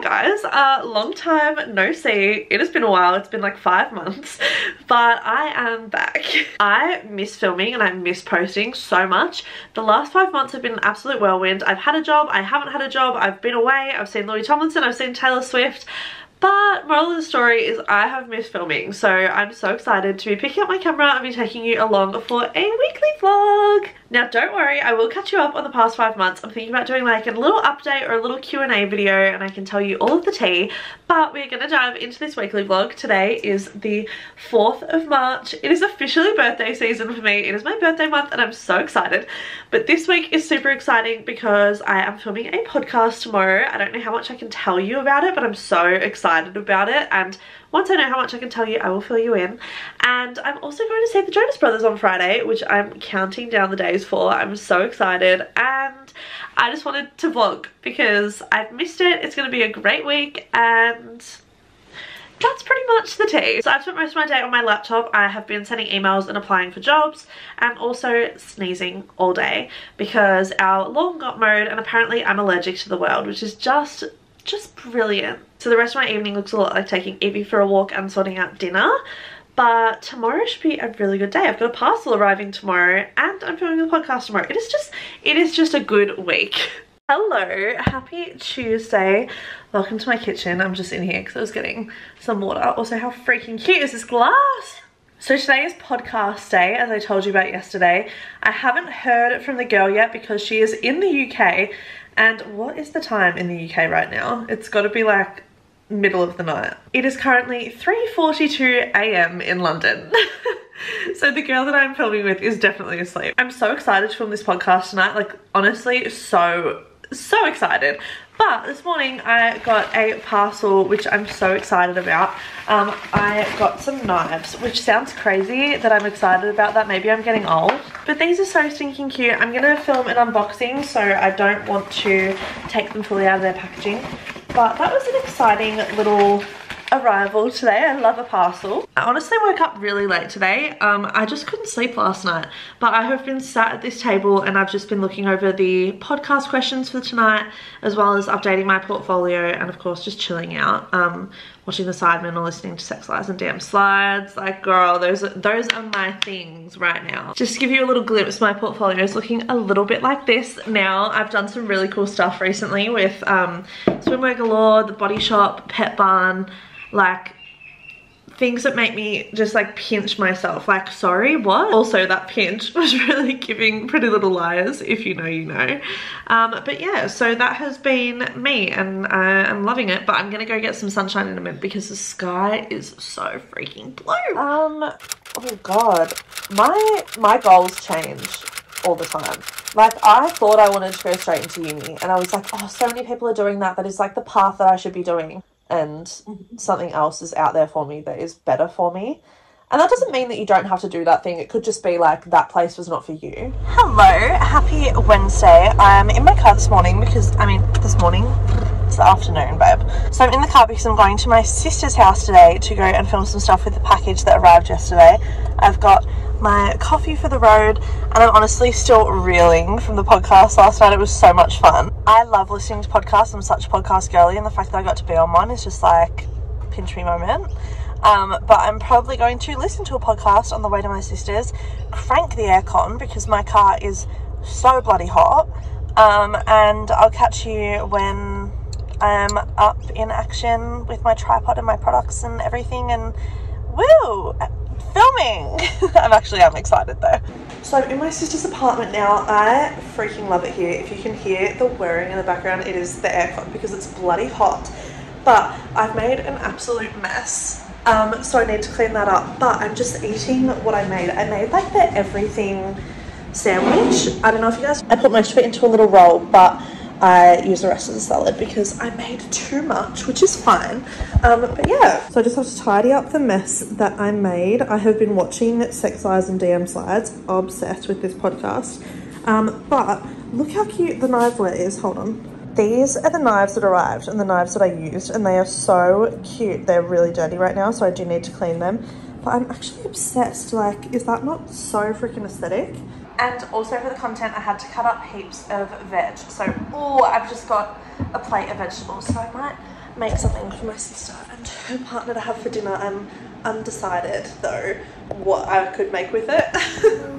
guys, uh, long time no see. It has been a while, it's been like five months, but I am back. I miss filming and I miss posting so much. The last five months have been an absolute whirlwind. I've had a job, I haven't had a job, I've been away, I've seen Louis Tomlinson, I've seen Taylor Swift, but moral of the story is I have missed filming so I'm so excited to be picking up my camera and be taking you along for a weekly vlog. Now don't worry, I will catch you up on the past five months. I'm thinking about doing like a little update or a little Q&A video and I can tell you all of the tea. But we're going to dive into this weekly vlog. Today is the 4th of March. It is officially birthday season for me. It is my birthday month and I'm so excited. But this week is super exciting because I am filming a podcast tomorrow. I don't know how much I can tell you about it, but I'm so excited about it. And once I know how much I can tell you, I will fill you in. And I'm also going to see the Jonas Brothers on Friday, which I'm counting down the days for. I'm so excited. And I just wanted to vlog because I've missed it. It's going to be a great week and that's pretty much the tea. So I've spent most of my day on my laptop. I have been sending emails and applying for jobs and also sneezing all day because our lawn got mowed and apparently I'm allergic to the world, which is just just brilliant. So the rest of my evening looks a lot like taking Evie for a walk and sorting out dinner. But tomorrow should be a really good day. I've got a parcel arriving tomorrow and I'm filming the podcast tomorrow. It is just, it is just a good week. Hello, happy Tuesday. Welcome to my kitchen. I'm just in here because I was getting some water. Also, how freaking cute is this glass? So today is podcast day, as I told you about yesterday. I haven't heard from the girl yet because she is in the UK and what is the time in the UK right now? It's got to be like middle of the night. It is currently 3.42 a.m. in London. so the girl that I'm filming with is definitely asleep. I'm so excited to film this podcast tonight. Like honestly, so, so excited. But this morning I got a parcel which I'm so excited about. Um, I got some knives, which sounds crazy that I'm excited about that. Maybe I'm getting old. But these are so stinking cute. I'm going to film an unboxing so I don't want to take them fully out of their packaging. But that was an exciting little arrival today. I love a parcel. I honestly woke up really late today. Um, I just couldn't sleep last night, but I have been sat at this table and I've just been looking over the podcast questions for tonight, as well as updating my portfolio and of course just chilling out, um, watching The Sidemen or listening to Sex Lies and DM Slides. Like girl, those are, those are my things right now. Just to give you a little glimpse, my portfolio is looking a little bit like this now. I've done some really cool stuff recently with um, Swimwear Galore, The Body Shop, Petbarn, like things that make me just like pinch myself. Like sorry what? Also that pinch was really giving pretty little liars if you know you know. Um, but yeah so that has been me and i'm loving it. But i'm gonna go get some sunshine in a minute because the sky is so freaking blue. Um oh god. My my goals change all the time. Like i thought i wanted to go straight into uni and i was like oh so many people are doing that. That is like the path that i should be doing and mm-hmm. something else is out there for me that is better for me. And that doesn't mean that you don't have to do that thing. It could just be like that place was not for you. Hello, happy Wednesday. I'm in my car this morning because, I mean, this morning, it's the afternoon, babe. So I'm in the car because I'm going to my sister's house today to go and film some stuff with the package that arrived yesterday. I've got my coffee for the road, and I'm honestly still reeling from the podcast last night. It was so much fun. I love listening to podcasts. I'm such a podcast girly, and the fact that I got to be on one is just like pinch me moment. Um, but I'm probably going to listen to a podcast on the way to my sister's, crank the aircon because my car is so bloody hot. Um, and I'll catch you when I'm up in action with my tripod and my products and everything. And woo! Filming. I'm actually, I'm excited though. So I'm in my sister's apartment now. I freaking love it here. If you can hear the whirring in the background, it is the aircon because it's bloody hot. But I've made an absolute mess. Um, so I need to clean that up. But I'm just eating what I made. I made like the everything sandwich. I don't know if you guys, I put most of it into a little roll, but I use the rest of the salad because I made too much, which is fine. Um, but yeah, so I just have to tidy up the mess that I made. I have been watching Sex Lies and DM Slides, obsessed with this podcast. Um, but look how cute the knife ware is. Hold on. These are the knives that arrived and the knives that I used, and they are so cute. They're really dirty right now, so I do need to clean them. But I'm actually obsessed. Like, is that not so freaking aesthetic? And also for the content, I had to cut up heaps of veg. So, oh, I've just got a plate of vegetables. So I might make something for my sister and her partner to have for dinner. I'm undecided though what I could make with it.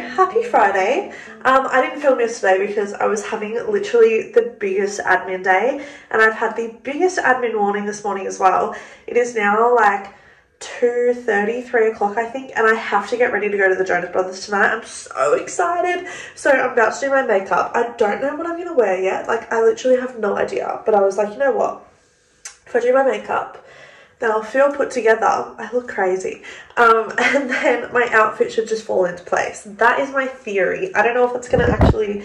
happy Friday. Um, I didn't film yesterday because I was having literally the biggest admin day and I've had the biggest admin morning this morning as well. It is now like 2.30, 3 o'clock I think and I have to get ready to go to the Jonas Brothers tonight. I'm so excited. So I'm about to do my makeup. I don't know what I'm going to wear yet. Like I literally have no idea. But I was like, you know what? If I do my makeup They'll feel put together. I look crazy. Um, and then my outfit should just fall into place. That is my theory. I don't know if it's going to actually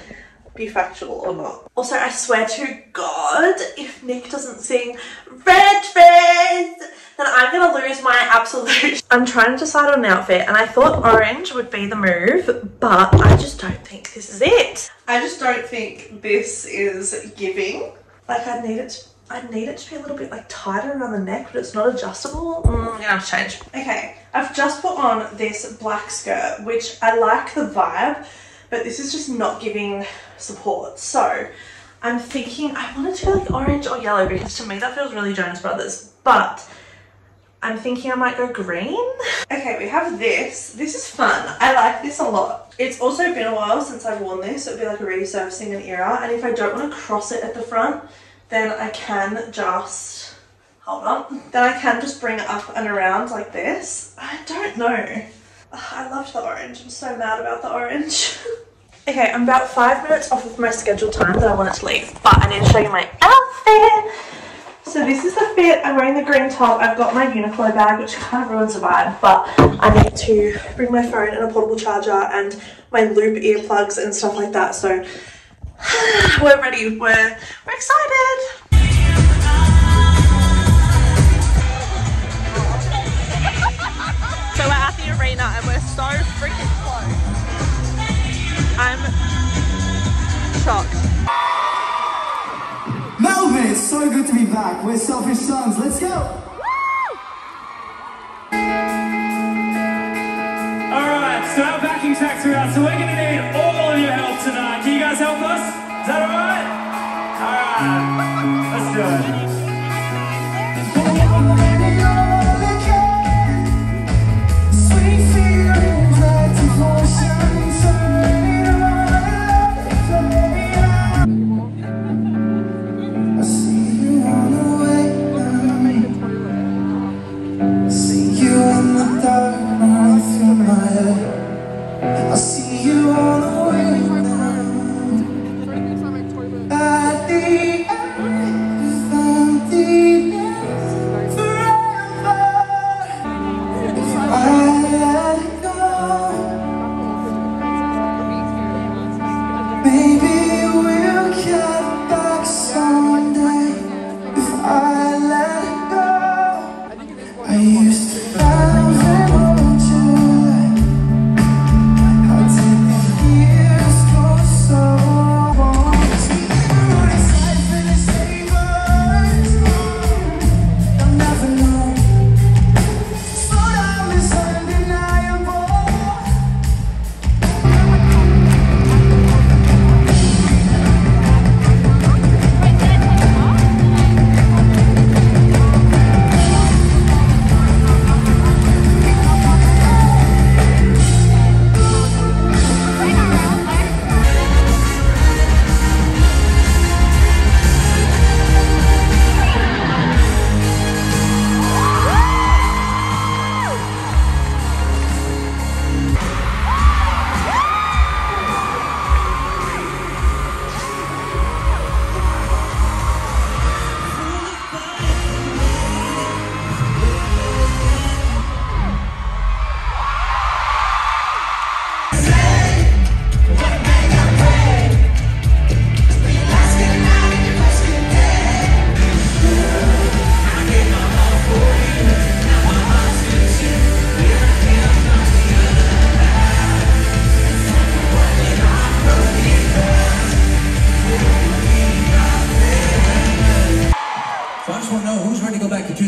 be factual or not. Also, I swear to God, if Nick doesn't sing Red Dress, then I'm gonna lose my absolute. I'm trying to decide on an outfit and I thought orange would be the move, but I just don't think this is it. I just don't think this is giving. Like I need it I need it to be a little bit like tighter around the neck, but it's not adjustable. Mm, I'm gonna have to change. Okay, I've just put on this black skirt, which I like the vibe, but this is just not giving support. So I'm thinking I want it to be like orange or yellow because to me that feels really Jonas Brothers, but I'm thinking I might go green. Okay, we have this. This is fun. I like this a lot. It's also been a while since I've worn this. So it'd be like a resurfacing an era. And if I don't want to cross it at the front, then I can just, hold on, then I can just bring it up and around like this. I don't know. I loved the orange. I'm so mad about the orange. okay, I'm about five minutes off of my scheduled time that I wanted to leave, but I need to show you my outfit. So this is the fit. I'm wearing the green top. I've got my Uniqlo bag, which kind of ruins the vibe, but I need to bring my phone and a portable charger and my loop earplugs and stuff like that. So we're ready. We're, we're excited. So we're at the arena and we're so freaking close. I'm shocked. Melbourne, it's so good to be back. We're Selfish Sons. Let's go. Let's do.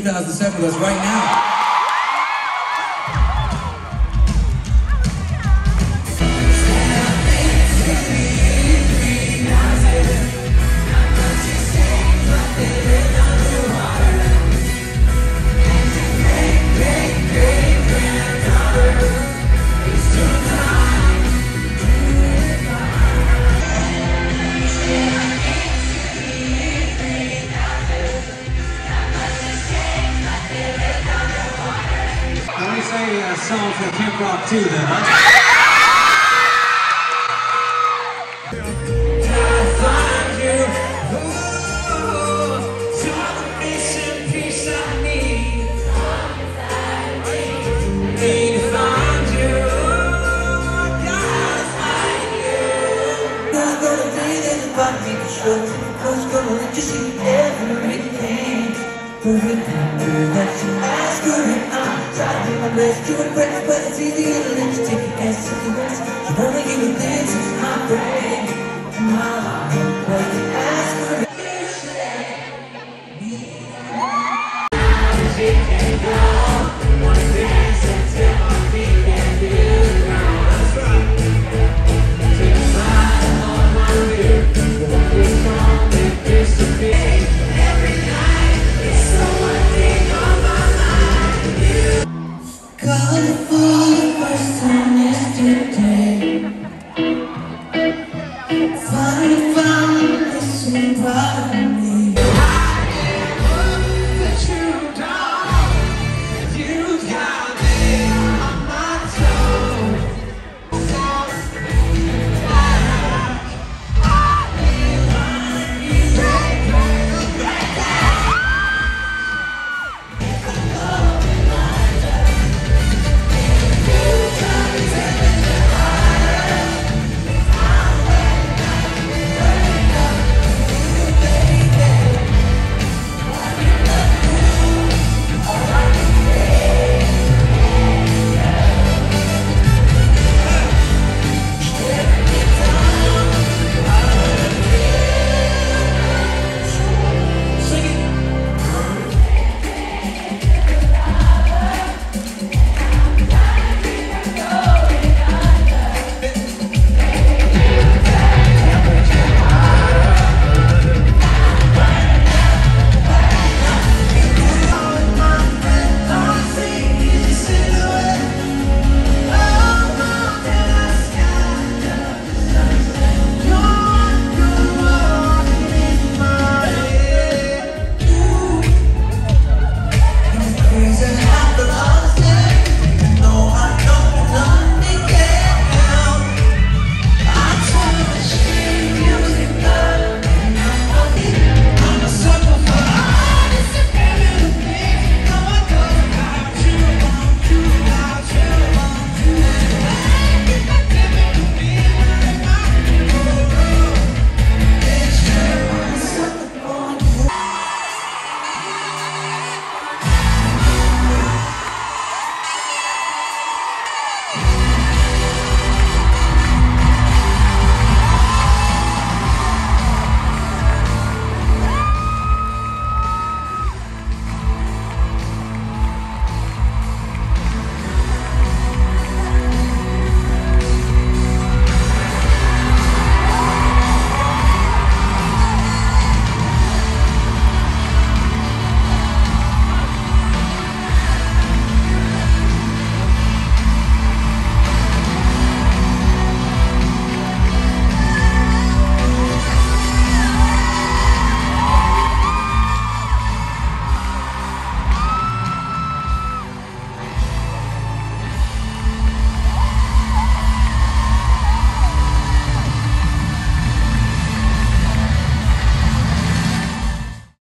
2007 with us right now. Rock 2 then, huh? What's gonna let you see everything? Everything that you to do my best but it's easier to let you take it as something else. You only give me this, my brain. My heart, breaking